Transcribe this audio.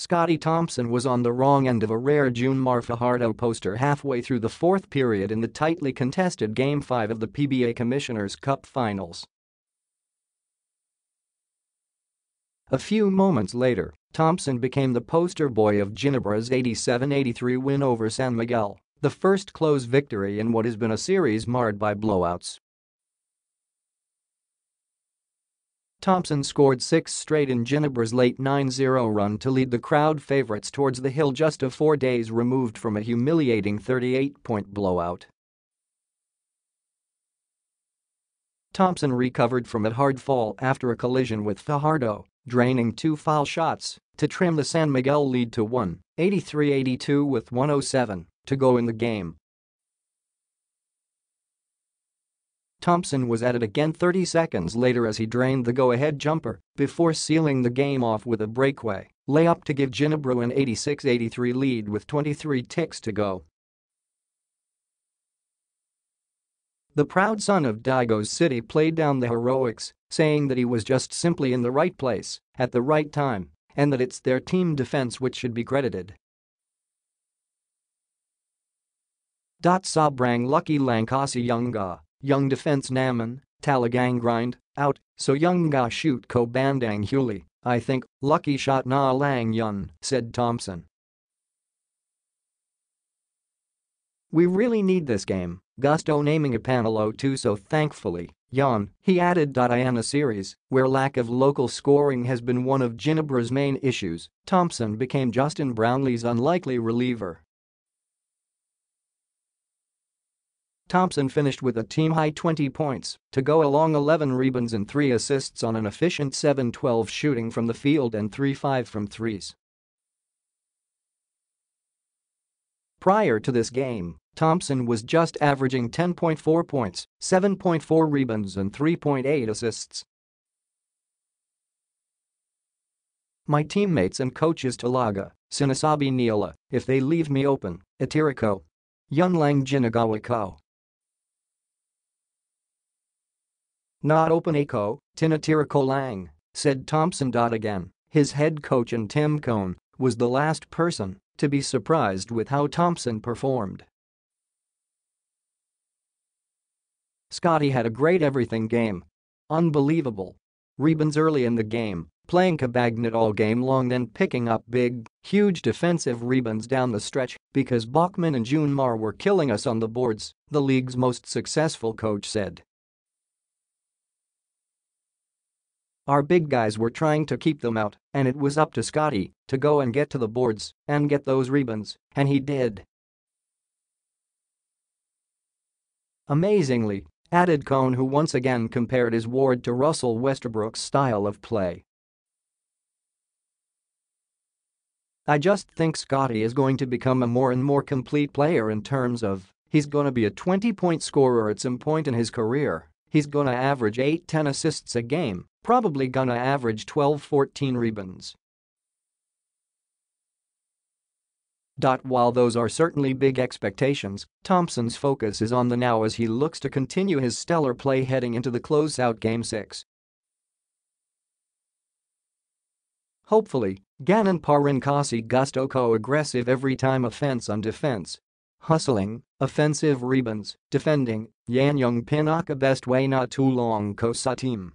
Scottie Thompson was on the wrong end of a rare June Mar Fajardo poster halfway through the fourth period in the tightly contested Game 5 of the PBA Commissioner's Cup Finals. A few moments later, Thompson became the poster boy of Ginebra's 87-83 win over San Miguel, the first close victory in what has been a series marred by blowouts. Thompson scored six straight in Ginebra's late 9-0 run to lead the crowd favorites towards the hill just a four days removed from a humiliating 38-point blowout. Thompson recovered from a hard fall after a collision with Fajardo, draining two foul shots to trim the San Miguel lead to 1, 83-82 with 107 to go in the game. Thompson was at it again 30 seconds later as he drained the go-ahead jumper before sealing the game off with a breakaway layup to give Ginebra an 86-83 lead with 23 ticks to go. The proud son of Digos City played down the heroics, saying that he was just simply in the right place at the right time and that it's their team defense which should be credited. Sabrang Lucky Langkasi Younga Young defense Naman, Talagang grind, out, so Young ga shoot ko bandang huli, I think, lucky shot na lang yun, said Thompson. We really need this game, Gusto naming a panel 2 so thankfully, Yon, he added. In a series where lack of local scoring has been one of Ginebra's main issues, Thompson became Justin Brownlee's unlikely reliever Thompson finished with a team-high 20 points to go along 11 rebounds and 3 assists on an efficient 7-12 shooting from the field and 3-5 from threes. Prior to this game, Thompson was just averaging 10.4 points, 7.4 rebounds and 3.8 assists. My teammates and coaches Talaga, Sinasabi Neela, if they leave me open, Itiriko. Yunlang Jinagawako. Not open Ako, Tinatira Lang, said Thompson. Again, his head coach and Tim Cone was the last person to be surprised with how Thompson performed. Scottie had a great everything game. Unbelievable. Rebounds early in the game, playing Cabagnot all game long then picking up big, huge defensive rebounds down the stretch because Balkman and June Mar were killing us on the boards, the league's most successful coach said. Our big guys were trying to keep them out, and it was up to Scottie to go and get to the boards and get those rebounds, and he did. Amazingly, added Cone who once again compared his ward to Russell Westbrook's style of play. I just think Scottie is going to become a more and more complete player in terms of he's gonna be a 20-point scorer at some point in his career, he's gonna average 8-10 assists a game, Probably gonna average 12-14 rebounds. While those are certainly big expectations, Thompson's focus is on the now as he looks to continue his stellar play heading into the closeout Game 6. Hopefully, Gannon Parinkasi Gusto co-aggressive every time offense on defense. Hustling, offensive rebounds, defending, Yan Young Pinaka best way not too long ko sa team.